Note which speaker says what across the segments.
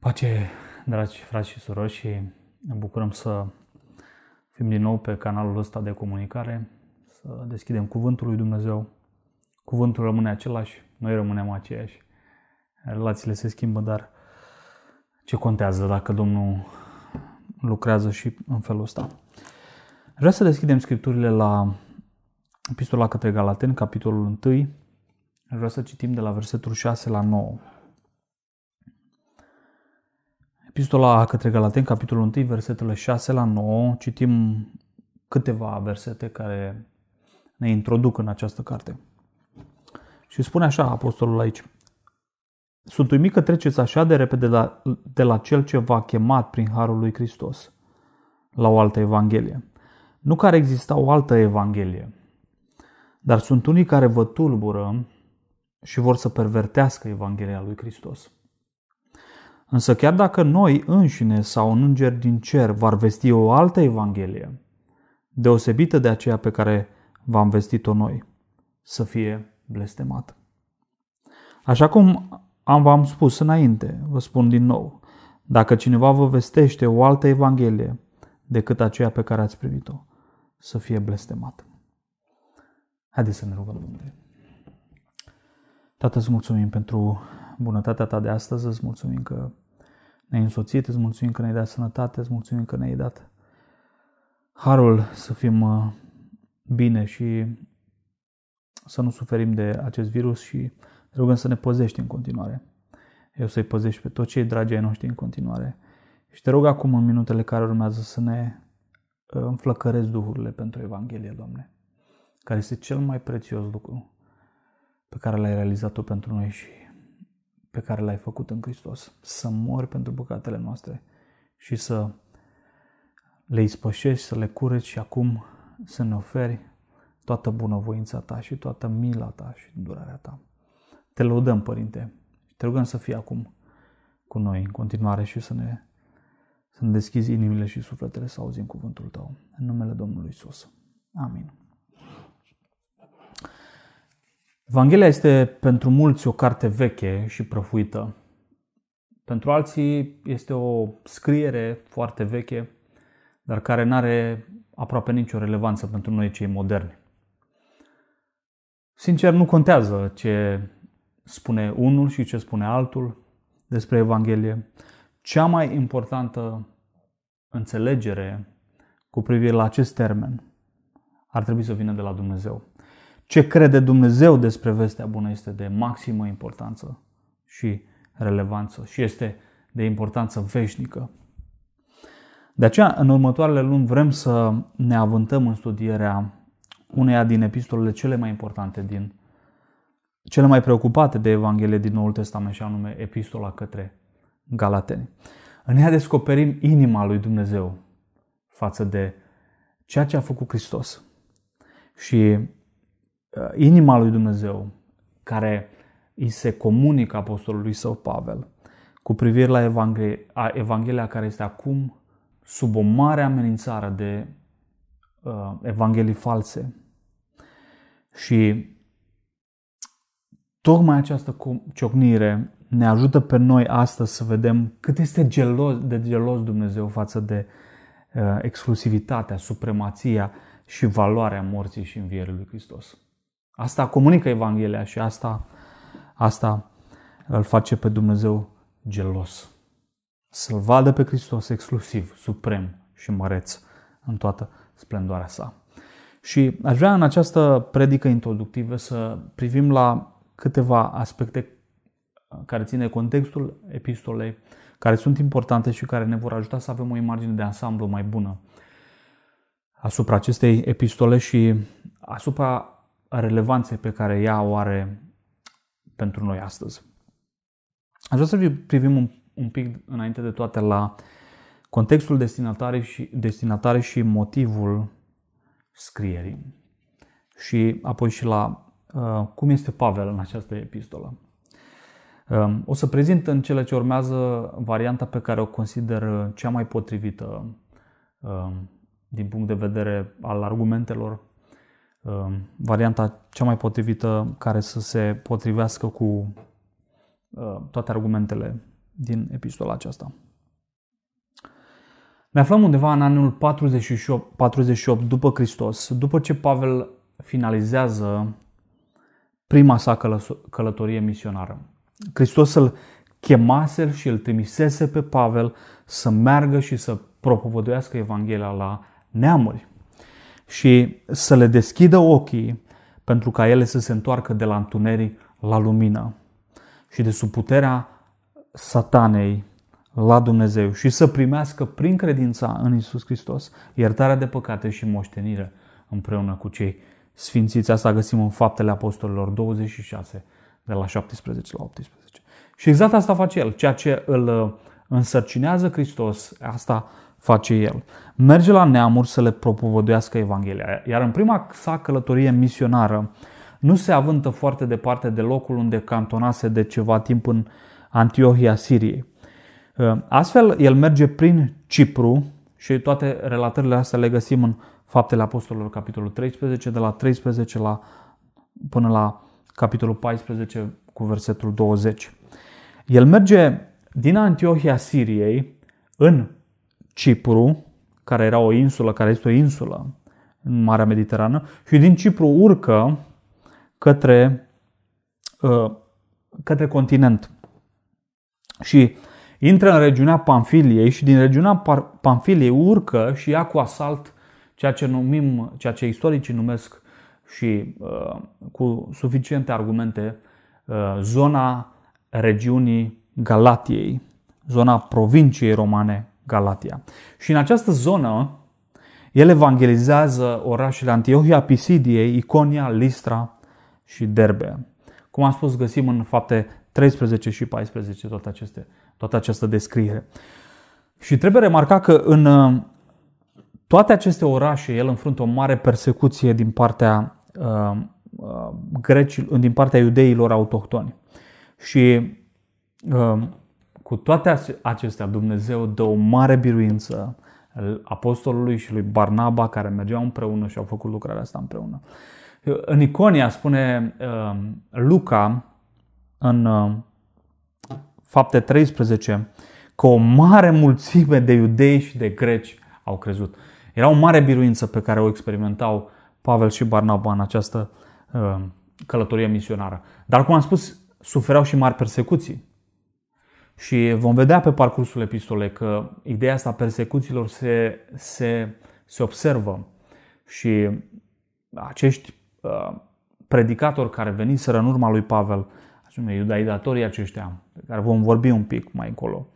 Speaker 1: Pace, dragi frați și surori, și ne bucurăm să fim din nou pe canalul ăsta de comunicare, să deschidem Cuvântul lui Dumnezeu. Cuvântul rămâne același, noi rămânem aceiași. Relațiile se schimbă, dar ce contează dacă Domnul lucrează și în felul ăsta? Vreau să deschidem scripturile la Epistola către Galateni, capitolul 1. Vreau să citim de la versetul 6 la 9. Epistola către Galateni, capitolul 1, versetele 6 la 9, citim câteva versete care ne introduc în această carte. Și spune așa apostolul aici. Sunt uimit că treceți așa de repede de la, de la cel ce v-a chemat prin Harul lui Hristos la o altă evanghelie. Nu că ar exista o altă evanghelie, dar sunt unii care vă tulbură și vor să pervertească Evanghelia lui Hristos. Însă chiar dacă noi înșine sau un înger din cer v-ar vesti o altă Evanghelie, deosebită de aceea pe care v-am vestit-o noi, să fie blestemat. Așa cum am v-am spus înainte, vă spun din nou, dacă cineva vă vestește o altă Evanghelie decât aceea pe care ați primit-o, să fie blestemat. Haideți să ne rugăm Dumnezeu. Tată, îți mulțumim pentru bunătatea ta de astăzi, îți mulțumim că ne-ai însoțit, îți mulțumim că ne-ai dat sănătate, îți mulțumim că ne-ai dat harul să fim uh, bine și să nu suferim de acest virus și rugăm să ne păzești în continuare. Eu să-i păzești pe toți cei dragi ai noștri în continuare. Și te rog acum în minutele care urmează să ne uh, înflăcărezi duhurile pentru Evanghelie, Doamne, care este cel mai prețios lucru pe care l-ai realizat Tu pentru noi și pe care l-ai făcut în Hristos. Să mori pentru păcatele noastre și să le ispășești, să le cureți și acum să ne oferi toată bunăvoința ta și toată mila ta și durarea ta. Te lăudăm, Părinte, și te rugăm să fii acum cu noi în continuare și să ne, să ne deschizi inimile și sufletele să auzim cuvântul Tău. În numele Domnului Isus. Amin. Evanghelia este pentru mulți o carte veche și prăfuită. Pentru alții este o scriere foarte veche, dar care nu are aproape nicio relevanță pentru noi cei moderni. Sincer, nu contează ce spune unul și ce spune altul despre Evanghelie. Cea mai importantă înțelegere cu privire la acest termen ar trebui să vină de la Dumnezeu. Ce crede Dumnezeu despre vestea bună este de maximă importanță și relevanță și este de importanță veșnică. De aceea, în următoarele luni vrem să ne avântăm în studierea uneia din epistolele cele mai importante din cele mai preocupate de Evanghelie din Noul Testament și anume epistola către Galateni. În ea descoperim inima lui Dumnezeu față de ceea ce a făcut Hristos. Și Uh, inima lui Dumnezeu care îi se comunică apostolului său Pavel cu privire la Evanghelia, Evanghelia care este acum sub o mare amenințare de uh, evanghelii false. Și tocmai această ciocnire ne ajută pe noi astăzi să vedem cât este gelos, de gelos Dumnezeu față de uh, exclusivitatea, supremația și valoarea morții și învierii lui Hristos. Asta comunică Evanghelia și asta, asta îl face pe Dumnezeu gelos. Să-L vadă pe Hristos exclusiv, suprem și măreț în toată splendoarea sa. Și aș vrea în această predică introductivă să privim la câteva aspecte care ține contextul epistolei, care sunt importante și care ne vor ajuta să avem o imagine de ansamblu mai bună asupra acestei epistole și asupra relevanței pe care ea o are pentru noi astăzi. Aș vrea să privim un, un pic înainte de toate la contextul destinatare și, destinatare și motivul scrierii și apoi și la uh, cum este Pavel în această epistolă. Uh, o să prezint în cele ce urmează varianta pe care o consider cea mai potrivită uh, din punct de vedere al argumentelor Um, varianta cea mai potrivită care să se potrivească cu uh, toate argumentele din epistola aceasta. Ne aflăm undeva în anul 48, 48 după Hristos, după ce Pavel finalizează prima sa călătorie misionară. Hristos îl chemase și îl trimisese pe Pavel să meargă și să propovăduiască Evanghelia la neamuri și să le deschidă ochii pentru ca ele să se întoarcă de la întuneric la lumină și de sub puterea satanei la Dumnezeu și să primească prin credința în Isus Hristos iertarea de păcate și moștenire împreună cu cei sfințiți. Asta găsim în Faptele Apostolilor 26, de la 17 la 18. Și exact asta face El, ceea ce îl însărcinează Hristos, asta face El. Merge la neamuri să le propovăduiască Evanghelia. Iar în prima sa călătorie misionară, nu se avântă foarte departe de locul unde cantonase de ceva timp în Antiohia Siriei. Astfel, el merge prin Cipru și toate relatările astea le găsim în Faptele Apostolilor, capitolul 13, de la 13 la, până la capitolul 14 cu versetul 20. El merge din Antiohia Siriei în Cipru, care era o insulă, care este o insulă în Marea Mediterană, și din Cipru urcă către, uh, către continent. Și intră în regiunea Pamfiliei și din regiunea Pamfiliei urcă și ia cu asalt ceea ce numim, ceea ce istoricii numesc și uh, cu suficiente argumente, uh, zona regiunii Galatiei, zona provinciei romane Galatia. Și în această zonă, el evangelizează orașele Antiohia, Pisidiei, Iconia, Listra și Derbe. Cum am spus, găsim în fapte 13 și 14 toate aceste, toată această descriere. Și trebuie remarcat că în uh, toate aceste orașe el înfruntă o mare persecuție din partea uh, uh, greci, din partea iudeilor autohtoni. Și uh, cu toate acestea, Dumnezeu dă o mare biruință apostolului și lui Barnaba, care mergeau împreună și au făcut lucrarea asta împreună. În Iconia spune uh, Luca, în uh, fapte 13, că o mare mulțime de iudei și de greci au crezut. Era o mare biruință pe care o experimentau Pavel și Barnaba în această uh, călătorie misionară. Dar, cum am spus, sufereau și mari persecuții. Și vom vedea pe parcursul epistolei că ideea asta a persecuțiilor se, se, se observă și acești uh, predicatori care veniseră în urma lui Pavel, anume iudaidatorii aceștia, de care vom vorbi un pic mai încolo,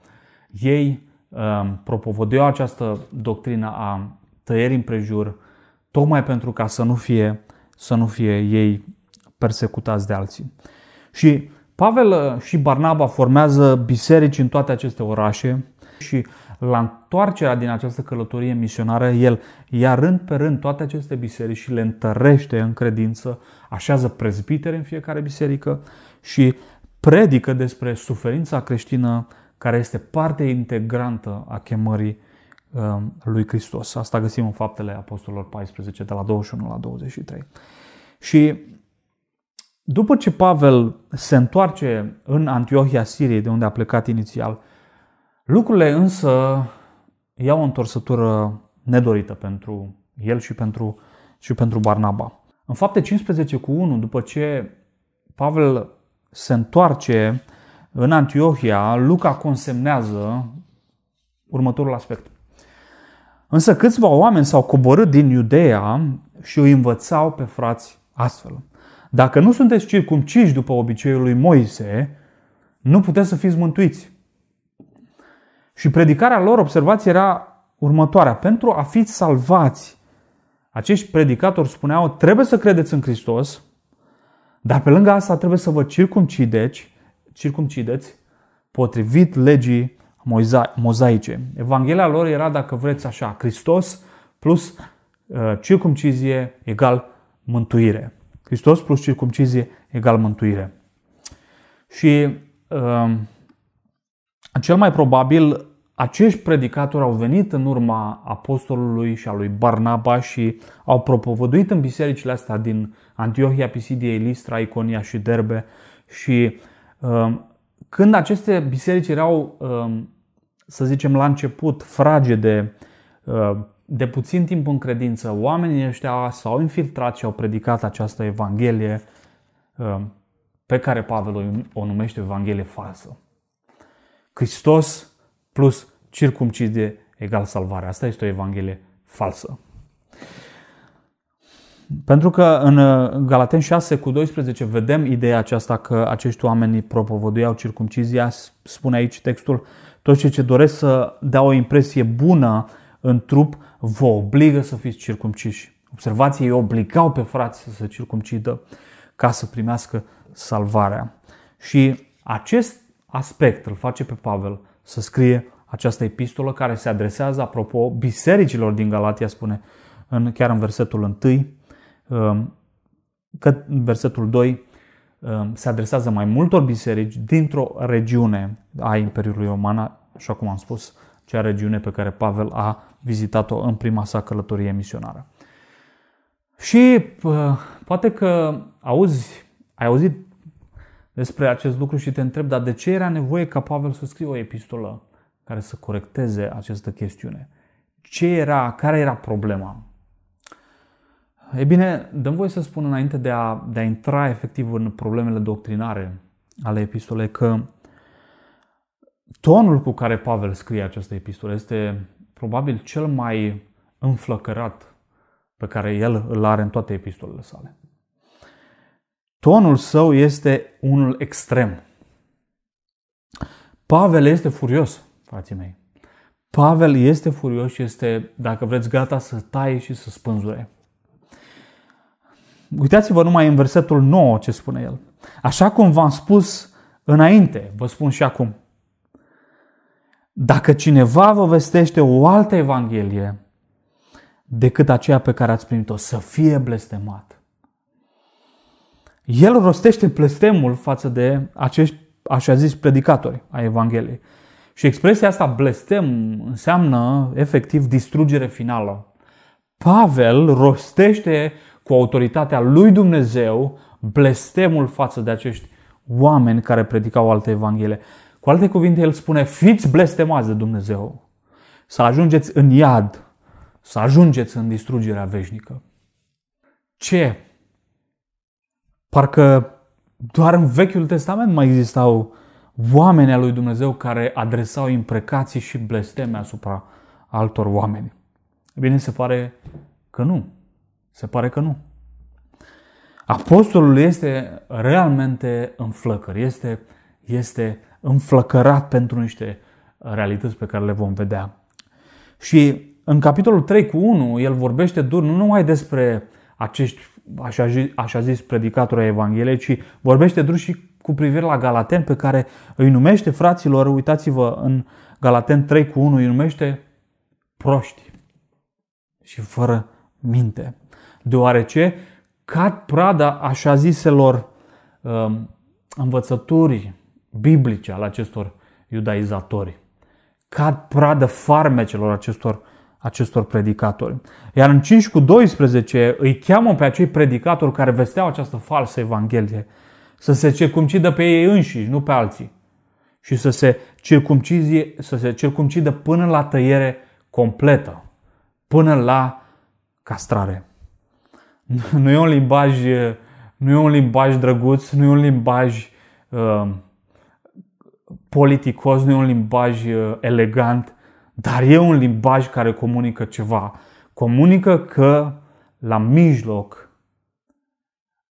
Speaker 1: ei uh, propovădeau această doctrină a tăierii împrejur, tocmai pentru ca să nu fie, să nu fie ei persecutați de alții. Și Pavel uh, și Barnaba formează biserici în toate aceste orașe și la întoarcerea din această călătorie misionară, el ia rând pe rând toate aceste biserici și le întărește în credință, așează prezbitere în fiecare biserică și predică despre suferința creștină care este parte integrantă a chemării um, lui Hristos. Asta găsim în faptele Apostolilor 14, de la 21 la 23. Și după ce Pavel se întoarce în Antiohia Siriei, de unde a plecat inițial, lucrurile însă iau o întorsătură nedorită pentru el și pentru, și pentru Barnaba. În fapte 15 cu 1, după ce Pavel se întoarce în Antiohia, Luca consemnează următorul aspect. Însă câțiva oameni s-au coborât din Iudeea și îi învățau pe frați astfel. Dacă nu sunteți circumciși după obiceiul lui Moise, nu puteți să fiți mântuiți. Și predicarea lor, observați, era următoarea. Pentru a fi salvați, acești predicatori spuneau, trebuie să credeți în Hristos, dar pe lângă asta trebuie să vă circumcideți, circumcideți potrivit legii mozaice. Evanghelia lor era, dacă vreți așa, Hristos plus uh, circumcizie egal mântuire. Hristos plus circumcizie egal mântuire. Și uh, cel mai probabil acești predicatori au venit în urma apostolului și a lui Barnaba și au propovăduit în bisericile astea din Antiohia, Pisidiei, Listra, Iconia și Derbe și uh, când aceste biserici erau, um, să zicem, la început fragede, uh, de puțin timp în credință, oamenii ăștia s-au infiltrat și au predicat această Evanghelie um, pe care Pavel o numește Evanghelie falsă. Hristos plus circumcizie egal salvare. Asta este o Evanghelie falsă. Pentru că în uh, Galaten 6 cu 12 vedem ideea aceasta că acești oameni propovăduiau circumcizia, spune aici textul, toți cei ce doresc să dea o impresie bună în trup, vă obligă să fiți circumciși. Observați, ei obligau pe frați să se circumcidă ca să primească salvarea. Și acest aspect îl face pe Pavel să scrie această epistolă care se adresează, apropo, bisericilor din Galatia, spune în, chiar în versetul 1, um, că în versetul 2 um, se adresează mai multor biserici dintr-o regiune a Imperiului Roman, așa cum am spus, cea regiune pe care Pavel a vizitat-o în prima sa călătorie misionară. Și uh, poate că auzi, ai auzit despre acest lucru și te întreb, dar de ce era nevoie ca Pavel să scrie o epistolă care să corecteze această chestiune? Ce era, care era problema? E bine, dăm voie să spun înainte de a, de a intra efectiv în problemele doctrinare ale epistolei că tonul cu care Pavel scrie această epistolă este probabil cel mai înflăcărat pe care el îl are în toate epistolele sale. Tonul său este unul extrem. Pavel este furios, frații mei. Pavel este furios și este, dacă vreți, gata să taie și să spânzure. Uitați-vă numai în versetul 9 ce spune el. Așa cum v-am spus înainte, vă spun și acum. Dacă cineva vă vestește o altă evanghelie decât aceea pe care ați primit-o, să fie blestemat. El rostește blestemul față de acești, așa zis, predicatori a Evangheliei. Și expresia asta, blestem, înseamnă efectiv distrugere finală. Pavel rostește cu autoritatea lui Dumnezeu blestemul față de acești oameni care predicau alte evanghelie. Cu alte cuvinte, el spune, fiți blestemați de Dumnezeu, să ajungeți în iad, să ajungeți în distrugerea veșnică. Ce? Parcă doar în Vechiul Testament mai existau oameni al lui Dumnezeu care adresau imprecații și blesteme asupra altor oameni. Bine, se pare că nu. Se pare că nu. Apostolul este realmente în flăcări, este, este înflăcărat pentru niște realități pe care le vom vedea. Și în capitolul 3 cu 1, el vorbește dur nu numai despre acești, așa, așa zis, predicatori ai Evangheliei, ci vorbește dur și cu privire la Galaten, pe care îi numește fraților, uitați-vă în Galaten 3 cu 1, îi numește proști și fără minte. Deoarece cad prada așa ziselor um, învățături biblice al acestor iudaizatori. Cad pradă farmecelor acestor, acestor predicatori. Iar în 5 cu 12 îi cheamă pe acei predicatori care vesteau această falsă evanghelie să se circumcidă pe ei înșiși, nu pe alții. Și să se, circumcizie, să se circumcidă până la tăiere completă, până la castrare. Nu e un limbaj, nu e un limbaj drăguț, nu e un limbaj uh, politicos, nu e un limbaj uh, elegant, dar e un limbaj care comunică ceva. Comunică că la mijloc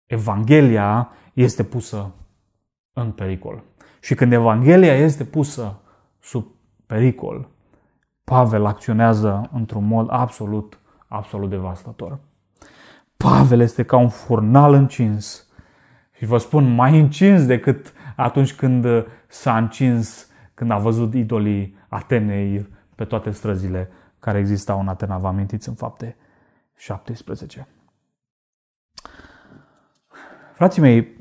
Speaker 1: Evanghelia este pusă în pericol. Și când Evanghelia este pusă sub pericol, Pavel acționează într-un mod absolut, absolut devastator. Pavel este ca un furnal încins. Și vă spun, mai încins decât atunci când s-a încins, când a văzut idolii Atenei pe toate străzile care existau în Atena. Vă amintiți în fapte 17. Frații mei,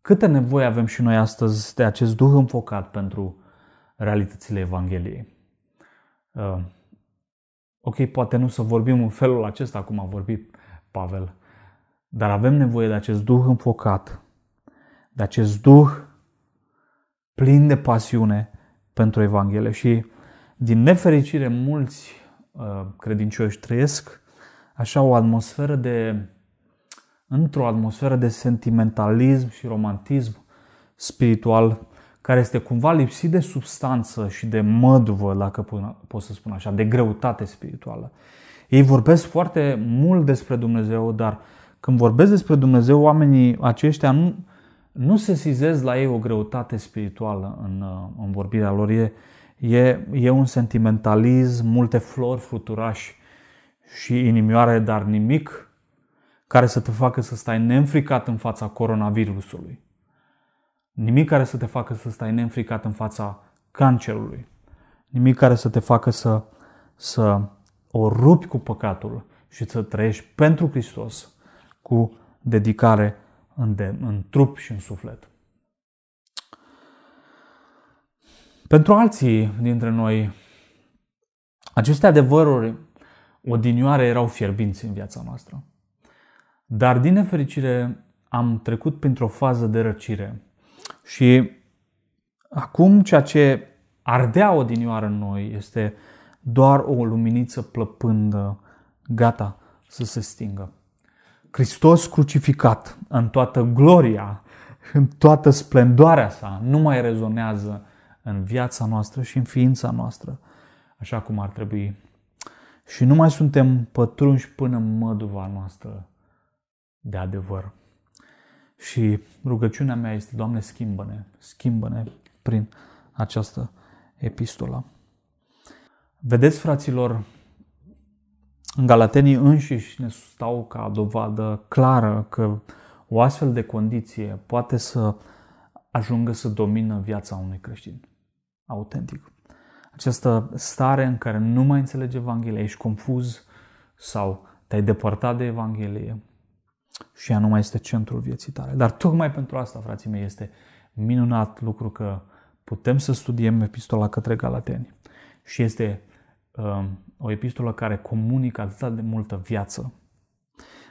Speaker 1: câtă nevoie avem și noi astăzi de acest duh înfocat pentru realitățile Evangheliei? Uh, ok, poate nu să vorbim în felul acesta cum a vorbit Pavel, dar avem nevoie de acest duh înfocat, de acest duh plin de pasiune pentru Evanghelie și din nefericire mulți uh, credincioși trăiesc așa o atmosferă de într-o atmosferă de sentimentalism și romantism spiritual care este cumva lipsit de substanță și de măduvă, dacă pot să spun așa, de greutate spirituală. Ei vorbesc foarte mult despre Dumnezeu, dar când vorbesc despre Dumnezeu, oamenii aceștia nu, nu se sizez la ei o greutate spirituală în, în vorbirea lor. E, e, e un sentimentalism, multe flori fluturași și inimioare, dar nimic care să te facă să stai neînfricat în fața coronavirusului. Nimic care să te facă să stai neînfricat în fața cancerului. Nimic care să te facă să, să o rupi cu păcatul și să trăiești pentru Hristos cu dedicare în, de, în trup și în suflet. Pentru alții dintre noi, aceste adevăruri odinioare erau fierbinți în viața noastră. Dar, din nefericire, am trecut printr-o fază de răcire și acum ceea ce ardea odinioară în noi este doar o luminiță plăpândă, gata să se stingă. Hristos crucificat în toată gloria, în toată splendoarea sa, nu mai rezonează în viața noastră și în ființa noastră, așa cum ar trebui. Și nu mai suntem pătrunși până în măduva noastră de adevăr. Și rugăciunea mea este, Doamne, schimbă-ne, schimbă-ne prin această epistolă. Vedeți, fraților, în Galatenii înșiși ne stau ca dovadă clară că o astfel de condiție poate să ajungă să domină viața unui creștin autentic. Această stare în care nu mai înțelegi Evanghelia, ești confuz sau te-ai depărtat de Evanghelie și ea nu mai este centrul vieții tale. Dar tocmai pentru asta, frații mei, este minunat lucru că putem să studiem epistola către Galateni. Și este Um, o epistolă care comunică atât de multă viață.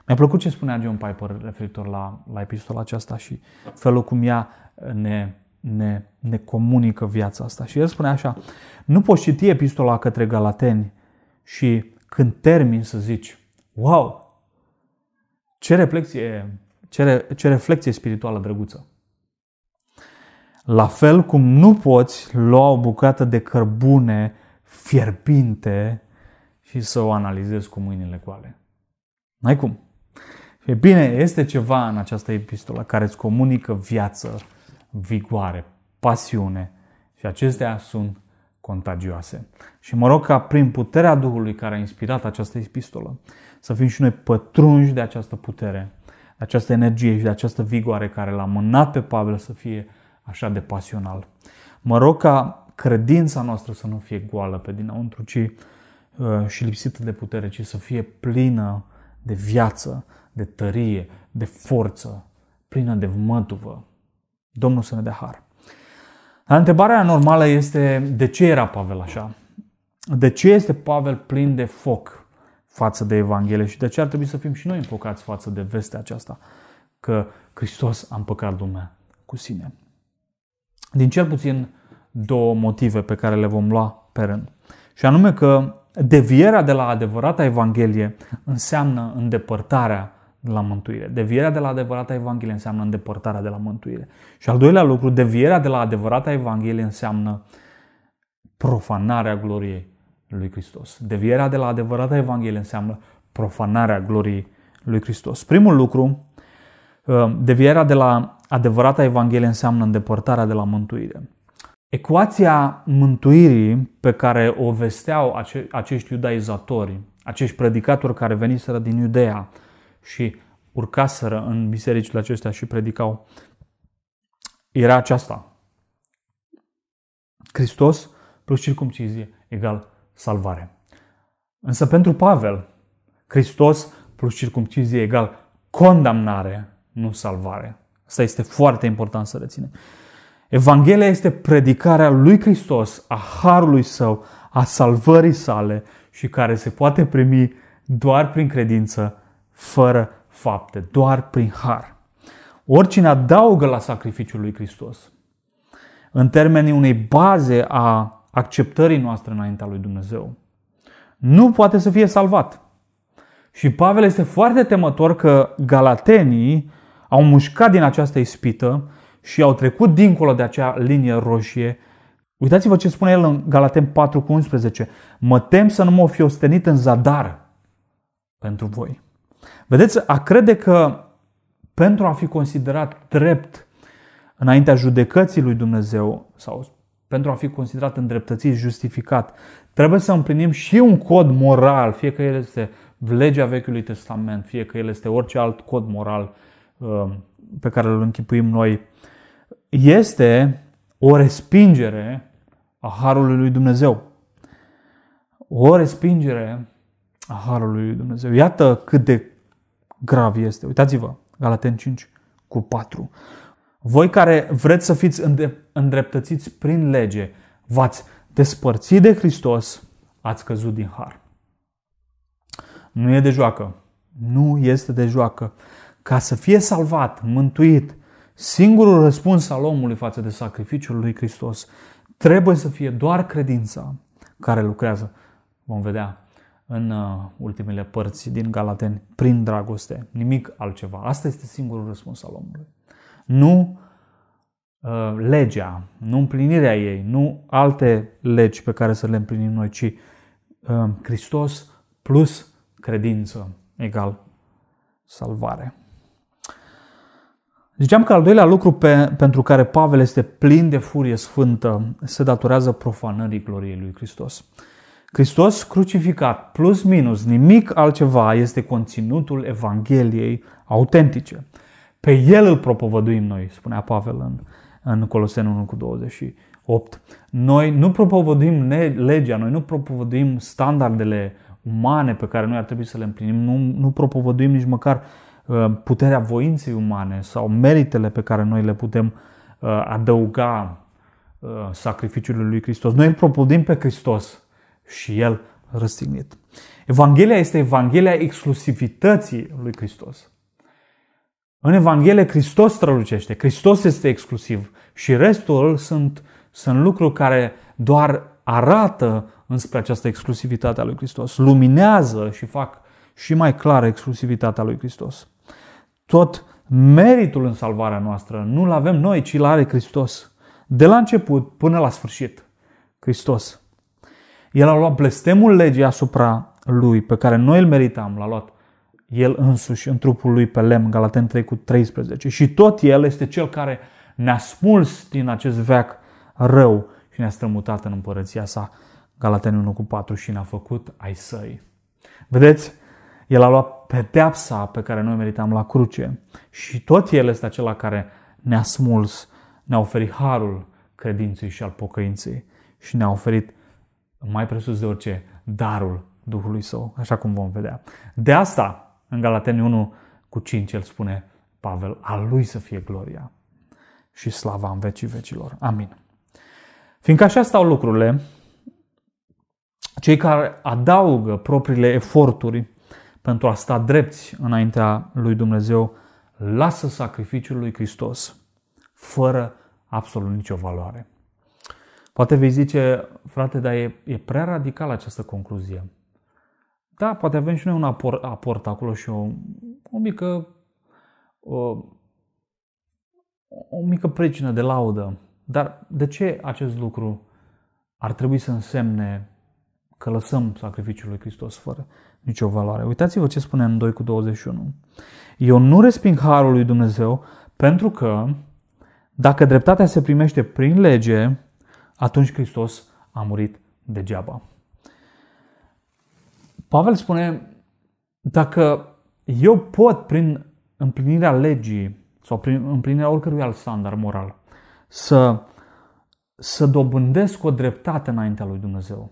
Speaker 1: Mi-a plăcut ce spunea John Piper referitor la, la epistola aceasta și felul cum ea ne, ne, ne comunică viața asta. Și el spune așa, nu poți citi epistola către Galateni și când termin să zici, wow, ce reflexie, ce, ce reflexie spirituală drăguță. La fel cum nu poți lua o bucată de cărbune fierbinte și să o analizezi cu mâinile goale. N-ai cum. E bine, este ceva în această epistolă care îți comunică viață, vigoare, pasiune și acestea sunt contagioase. Și mă rog ca prin puterea Duhului care a inspirat această epistolă să fim și noi pătrunși de această putere, de această energie și de această vigoare care l-a mânat pe Pavel să fie așa de pasional. Mă rog ca credința noastră să nu fie goală pe dinăuntru, ci uh, și lipsită de putere, ci să fie plină de viață, de tărie, de forță, plină de măduvă. Domnul să ne dea har. Dar întrebarea normală este de ce era Pavel așa? De ce este Pavel plin de foc față de Evanghelie și de ce ar trebui să fim și noi înfocați față de vestea aceasta? Că Hristos a împăcat lumea cu sine. Din cel puțin două motive pe care le vom lua pe rând. Și anume că devierea de la adevărata Evanghelie înseamnă îndepărtarea de la mântuire. Devierea de la adevărata Evanghelie înseamnă îndepărtarea de la mântuire. Și al doilea lucru, devierea de la adevărata Evanghelie înseamnă profanarea gloriei lui Hristos. Devierea de la adevărata Evanghelie înseamnă profanarea gloriei lui Hristos. Primul lucru, uh, devierea de la adevărata Evanghelie înseamnă îndepărtarea de la mântuire. Ecuația mântuirii pe care o vesteau acești iudaizatori, acești predicatori care veniseră din Iudea și urcaseră în bisericile acestea și predicau, era aceasta. Hristos plus circumcizie egal salvare. Însă pentru Pavel, Hristos plus circumcizie egal condamnare, nu salvare. Asta este foarte important să reținem. Evanghelia este predicarea lui Hristos, a harului său, a salvării sale și care se poate primi doar prin credință, fără fapte, doar prin har. Oricine adaugă la sacrificiul lui Hristos în termenii unei baze a acceptării noastre înaintea lui Dumnezeu, nu poate să fie salvat. Și Pavel este foarte temător că galatenii au mușcat din această ispită și au trecut dincolo de acea linie roșie. Uitați-vă ce spune el în Galaten 4 cu 11. Mă tem să nu mă fi ostenit în zadar pentru voi. Vedeți, a crede că pentru a fi considerat drept înaintea judecății lui Dumnezeu sau pentru a fi considerat îndreptățit, justificat, trebuie să împlinim și un cod moral, fie că el este legea Vechiului Testament, fie că el este orice alt cod moral uh, pe care îl închipuim noi, este o respingere a Harului lui Dumnezeu. O respingere a Harului lui Dumnezeu. Iată cât de grav este. Uitați-vă, Galaten 5 cu 4. Voi care vreți să fiți îndreptățiți prin lege, v-ați despărțit de Hristos, ați căzut din har. Nu e de joacă. Nu este de joacă. Ca să fie salvat, mântuit, singurul răspuns al omului față de sacrificiul lui Hristos trebuie să fie doar credința care lucrează. Vom vedea în uh, ultimele părți din Galateni, prin dragoste, nimic altceva. Asta este singurul răspuns al omului. Nu uh, legea, nu împlinirea ei, nu alte legi pe care să le împlinim noi, ci uh, Hristos plus credință egal salvare. Ziceam că al doilea lucru pe, pentru care Pavel este plin de furie sfântă se datorează profanării gloriei lui Hristos. Hristos crucificat, plus minus, nimic altceva este conținutul Evangheliei autentice. Pe El îl propovăduim noi, spunea Pavel în, în Coloseni 1 cu 28. Noi nu propovăduim legea, noi nu propovăduim standardele umane pe care noi ar trebui să le împlinim, nu, nu propovăduim nici măcar uh, puterea voinței umane sau meritele pe care noi le putem uh, adăuga uh, sacrificiului lui Hristos. Noi îl propovăduim pe Hristos și El răstignit. Evanghelia este Evanghelia exclusivității lui Hristos. În Evanghelie Hristos strălucește, Hristos este exclusiv și restul sunt, sunt lucruri care doar arată înspre această exclusivitate a lui Hristos, luminează și fac și mai clară exclusivitatea lui Hristos. Tot meritul în salvarea noastră nu-l avem noi, ci l are Hristos. De la început până la sfârșit. Hristos. El a luat blestemul legii asupra lui pe care noi îl meritam, l-a luat el însuși în trupul lui pe lemn, Galaten 3 cu 13. Și tot el este cel care ne-a smuls din acest veac rău și ne-a strămutat în împărăția sa, Galaten 1 cu 4 și ne-a făcut ai săi. Vedeți? El a luat pedeapsa pe care noi meritam la cruce și tot el este acela care ne-a smuls, ne-a oferit harul credinței și al pocăinței și ne-a oferit mai presus de orice, darul Duhului Său, așa cum vom vedea. De asta, în Galateni 1 cu 5, el spune, Pavel, al lui să fie gloria și slava în vecii vecilor. Amin. Fiindcă așa stau lucrurile, cei care adaugă propriile eforturi pentru a sta drepți înaintea lui Dumnezeu, lasă sacrificiul lui Hristos fără absolut nicio valoare. Poate vei zice, frate, dar e, e prea radical această concluzie. Da, poate avem și noi un aport, aport acolo și o, o mică o, o mică pricină de laudă. Dar de ce acest lucru ar trebui să însemne că lăsăm sacrificiul lui Hristos fără nicio valoare? Uitați-vă ce spune în 2 cu 21. Eu nu resping harul lui Dumnezeu pentru că dacă dreptatea se primește prin lege, atunci Hristos a murit degeaba. Pavel spune, dacă eu pot prin împlinirea legii sau prin împlinirea oricărui alt standard moral să, să dobândesc o dreptate înaintea lui Dumnezeu,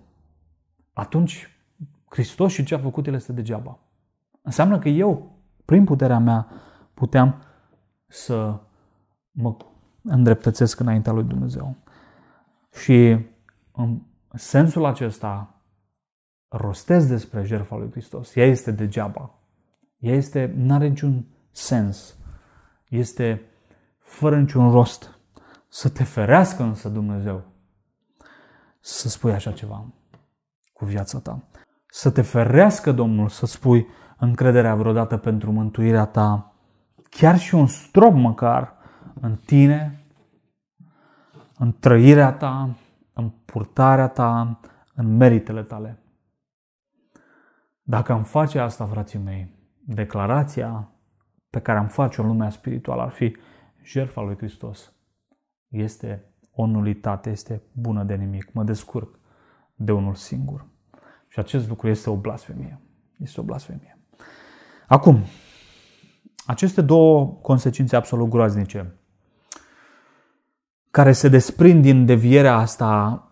Speaker 1: atunci Hristos și ce a făcut El este degeaba. Înseamnă că eu, prin puterea mea, puteam să mă îndreptățesc înaintea lui Dumnezeu. Și în sensul acesta rostez despre jertfa lui Hristos. Ea este degeaba. Ea este, nu are niciun sens. Este fără niciun rost să te ferească însă Dumnezeu să spui așa ceva cu viața ta. Să te ferească Domnul să spui încrederea vreodată pentru mântuirea ta, chiar și un strop măcar în tine, în trăirea ta, în purtarea ta, în meritele tale. Dacă am face asta, frații mei, declarația pe care am face-o în lumea spirituală ar fi jertfa lui Hristos. Este o nulitate, este bună de nimic, mă descurc de unul singur. Și acest lucru este o blasfemie. Este o blasfemie. Acum, aceste două consecințe absolut groaznice care se desprind din devierea asta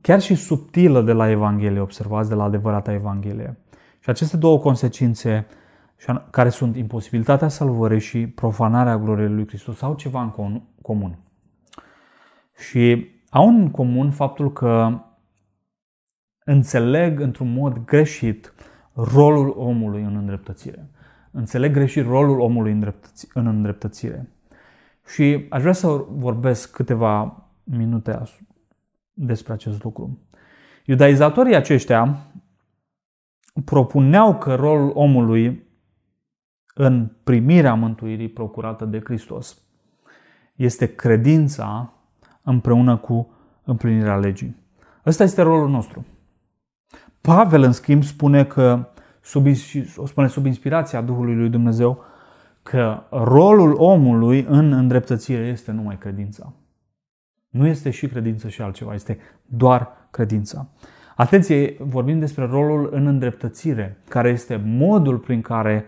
Speaker 1: chiar și subtilă de la Evanghelie, observați, de la adevărata Evanghelie. Și aceste două consecințe care sunt imposibilitatea salvării și profanarea gloriei lui Hristos au ceva în comun. Și au în comun faptul că înțeleg într-un mod greșit rolul omului în îndreptățire. Înțeleg greșit rolul omului în îndreptățire. Și aș vrea să vorbesc câteva minute despre acest lucru. Iudaizatorii aceștia propuneau că rolul omului în primirea mântuirii procurată de Hristos este credința împreună cu împlinirea legii. Ăsta este rolul nostru. Pavel, în schimb, spune că, sub, o spune sub inspirația Duhului lui Dumnezeu, că rolul omului în îndreptățire este numai credința. Nu este și credință și altceva, este doar credința. Atenție, vorbim despre rolul în îndreptățire, care este modul prin care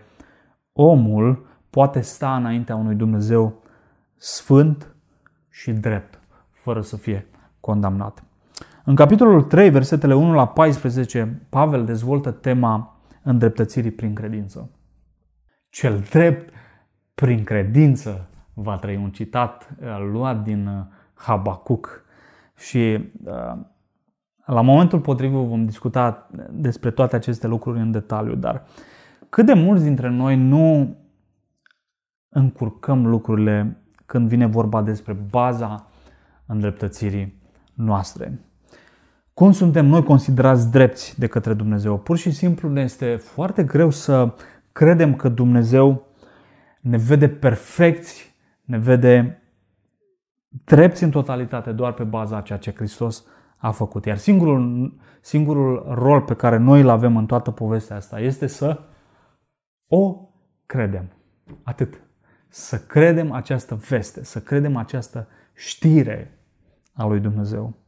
Speaker 1: omul poate sta înaintea unui Dumnezeu sfânt și drept, fără să fie condamnat. În capitolul 3, versetele 1 la 14, Pavel dezvoltă tema îndreptățirii prin credință. Cel drept prin credință va trăi un citat uh, luat din uh, Habacuc și uh, la momentul potrivit vom discuta despre toate aceste lucruri în detaliu, dar cât de mulți dintre noi nu încurcăm lucrurile când vine vorba despre baza îndreptățirii noastre. Cum suntem noi considerați drepți de către Dumnezeu? Pur și simplu ne este foarte greu să credem că Dumnezeu ne vede perfecți, ne vede drepți în totalitate doar pe baza a ceea ce Hristos a făcut. Iar singurul, singurul rol pe care noi îl avem în toată povestea asta este să o credem. Atât. Să credem această veste, să credem această știre a lui Dumnezeu.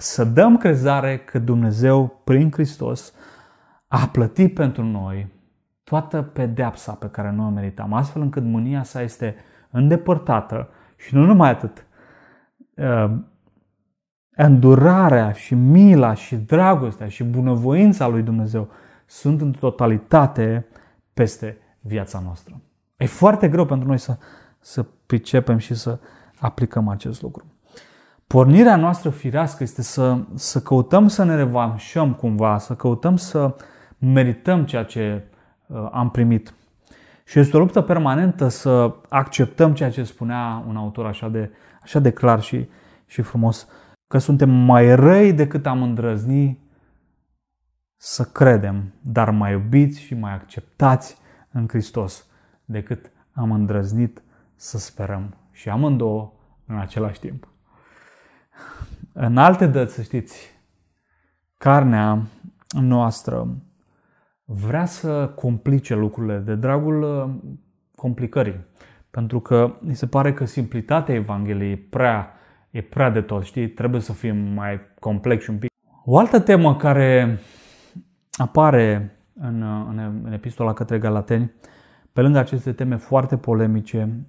Speaker 1: Să dăm crezare că Dumnezeu, prin Hristos, a plătit pentru noi toată pedeapsa pe care noi o meritam, astfel încât mânia sa este îndepărtată și nu numai atât, uh, îndurarea și mila și dragostea și bunăvoința lui Dumnezeu sunt în totalitate peste viața noastră. E foarte greu pentru noi să, să pricepem și să aplicăm acest lucru. Pornirea noastră firească este să, să căutăm să ne revanșăm cumva, să căutăm să merităm ceea ce uh, am primit. Și este o luptă permanentă să acceptăm ceea ce spunea un autor așa de, așa de clar și, și frumos, că suntem mai răi decât am îndrăzni să credem, dar mai iubiți și mai acceptați în Hristos decât am îndrăznit să sperăm. Și amândouă în același timp. În alte dăți, să știți, carnea noastră vrea să complice lucrurile de dragul uh, complicării. Pentru că mi se pare că simplitatea Evangheliei e prea, e prea de tot, știi? Trebuie să fim mai complex un pic. O altă temă care apare în, în, în epistola către Galateni, pe lângă aceste teme foarte polemice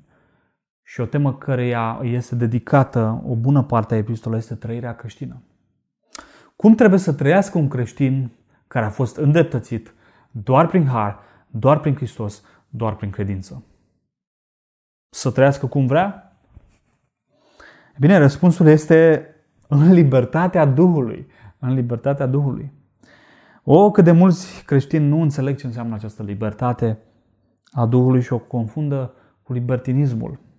Speaker 1: și o temă căreia este dedicată o bună parte a epistolei, este trăirea creștină. Cum trebuie să trăiască un creștin care a fost îndreptățit doar prin har, doar prin Hristos, doar prin credință? Să trăiască cum vrea? Bine, răspunsul este în libertatea Duhului. În libertatea Duhului. O, cât de mulți creștini nu înțeleg ce înseamnă această libertate a Duhului și o confundă cu libertinismul.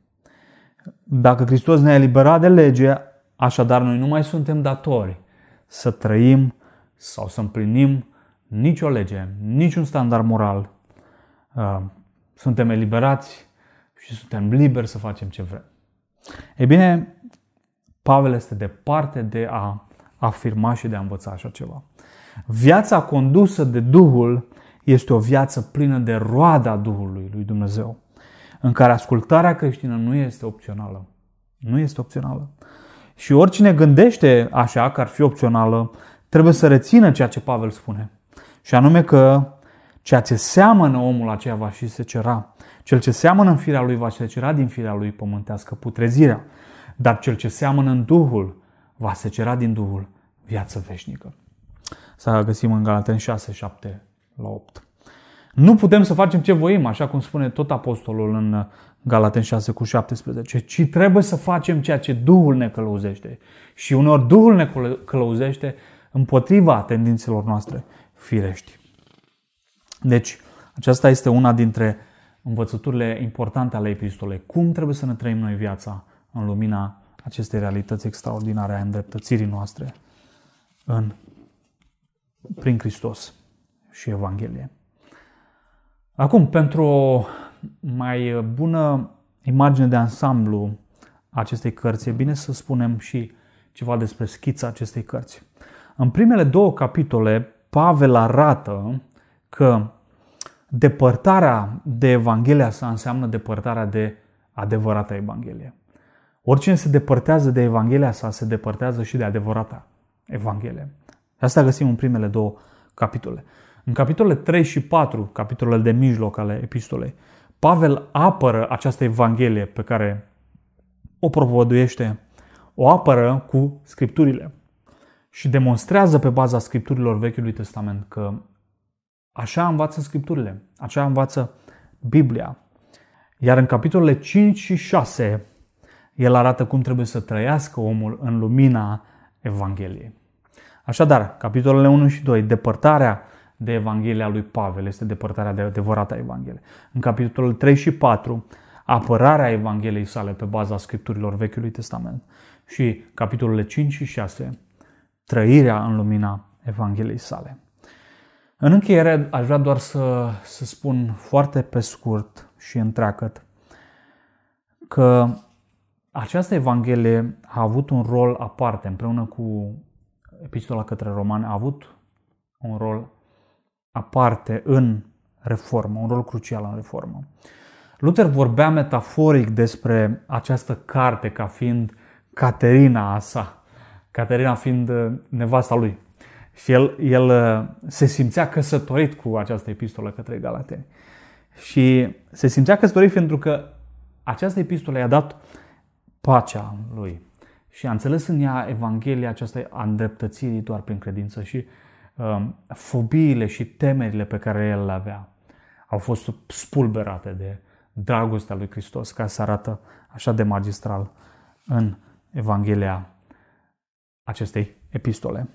Speaker 1: Dacă Hristos ne-a eliberat de lege, așadar noi nu mai suntem datori să trăim sau să împlinim nicio lege, niciun standard moral. Uh, suntem eliberați și suntem liberi să facem ce vrem. Ei bine, Pavel este departe de a afirma și de a învăța așa ceva. Viața condusă de Duhul este o viață plină de roada Duhului lui Dumnezeu, în care ascultarea creștină nu este opțională. Nu este opțională. Și oricine gândește așa că ar fi opțională, trebuie să rețină ceea ce Pavel spune. Și anume că ceea ce seamănă omul aceea va și se cera. Cel ce seamănă în firea lui va secera din firea lui pământească putrezirea. Dar cel ce seamănă în Duhul va secera din Duhul viață veșnică. Să găsim în Galaten 6, 7 la 8. Nu putem să facem ce voim, așa cum spune tot apostolul în Galaten 6 cu 17, ci trebuie să facem ceea ce Duhul ne călăuzește. Și uneori Duhul ne călăuzește împotriva tendințelor noastre firești. Deci, aceasta este una dintre învățăturile importante ale epistolei. Cum trebuie să ne trăim noi viața în lumina acestei realități extraordinare a îndreptățirii noastre în, prin Hristos și Evanghelie. Acum, pentru o mai bună imagine de ansamblu a acestei cărți, e bine să spunem și ceva despre schița acestei cărți. În primele două capitole, Pavel arată că depărtarea de Evanghelia sa înseamnă depărtarea de adevărata Evanghelie. Oricine se depărtează de Evanghelia sa, se depărtează și de adevărata Evanghelie. Asta găsim în primele două capitole. În capitolele 3 și 4, capitolele de mijloc ale epistolei, Pavel apără această Evanghelie pe care o propovăduiește, o apără cu scripturile și demonstrează pe baza scripturilor Vechiului Testament că așa învață scripturile, așa învață Biblia. Iar în capitolele 5 și 6, el arată cum trebuie să trăiască omul în lumina Evangheliei. Așadar, capitolele 1 și 2, depărtarea de Evanghelia lui Pavel este depărtarea de adevărata Evanghelie. În capitolul 3 și 4, apărarea Evangheliei sale pe baza scripturilor Vechiului Testament. Și capitolele 5 și 6, trăirea în lumina Evangheliei sale. În încheiere, aș vrea doar să, să spun foarte pe scurt și întreagăt că această Evanghelie a avut un rol aparte, împreună cu Epistola către Romani, a avut un rol aparte în reformă, un rol crucial în reformă. Luther vorbea metaforic despre această carte ca fiind Caterina a sa, Caterina fiind uh, nevasta lui. Și el, el uh, se simțea căsătorit cu această epistolă către Galateni. Și se simțea căsătorit pentru că această epistolă i-a dat pacea lui. Și a înțeles în ea Evanghelia aceasta a îndreptățirii doar prin credință și um, fobiile și temerile pe care el le avea au fost spulberate de dragostea lui Hristos, ca să arată așa de magistral în Evanghelia acestei epistole.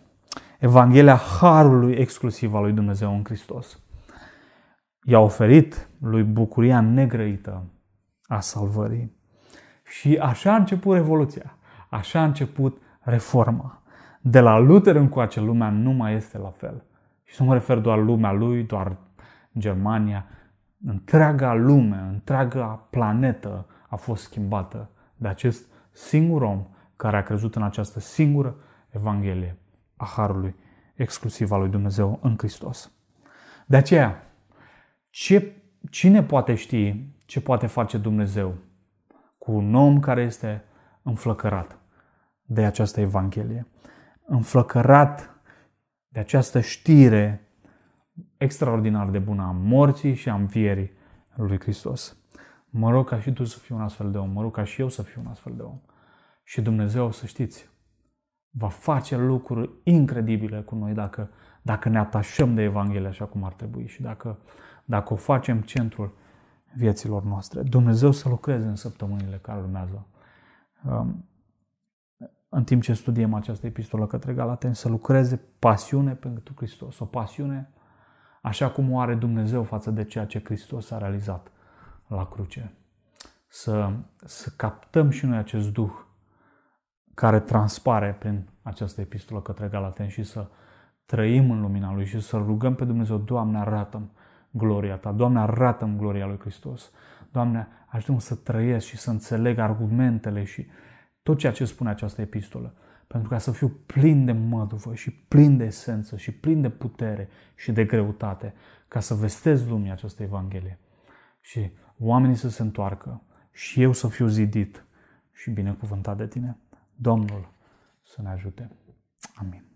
Speaker 1: Evanghelia Harului exclusiv al lui Dumnezeu în Hristos. I-a oferit lui bucuria negrăită a salvării. Și așa a început Revoluția. Așa a început reforma. De la Luther încoace, lumea nu mai este la fel. Și nu mă refer doar lumea lui, doar Germania. Întreaga lume, întreaga planetă a fost schimbată de acest singur om care a crezut în această singură Evanghelie a Harului exclusiv al lui Dumnezeu în Hristos. De aceea, ce, cine poate ști ce poate face Dumnezeu cu un om care este înflăcărat de această Evanghelie, înflăcărat de această știre extraordinar de bună a morții și a învierii lui Hristos. Mă rog ca și tu să fii un astfel de om, mă rog ca și eu să fiu un astfel de om. Și Dumnezeu, să știți, va face lucruri incredibile cu noi dacă, dacă ne atașăm de Evanghelie așa cum ar trebui și dacă, dacă o facem centrul vieților noastre. Dumnezeu să lucreze în săptămânile care urmează. Um, în timp ce studiem această epistolă către Galateni, să lucreze pasiune pentru Hristos. O pasiune așa cum o are Dumnezeu față de ceea ce Hristos a realizat la cruce. să, să captăm și noi acest Duh care transpare prin această epistolă către Galaten și să trăim în lumina Lui și să rugăm pe Dumnezeu, Doamne, arată gloria Ta, Doamne, arată gloria Lui Hristos. Doamne, ajută să trăiesc și să înțeleg argumentele și tot ceea ce spune această epistolă, pentru ca să fiu plin de măduvă și plin de esență și plin de putere și de greutate, ca să vestez lumii această Evanghelie. Și oamenii să se întoarcă și eu să fiu zidit și binecuvântat de tine. Domnul să ne ajute. Amin.